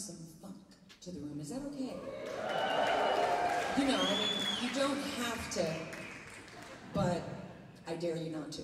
some funk to the room. Is that okay? You know, I mean, you don't have to, but I dare you not to.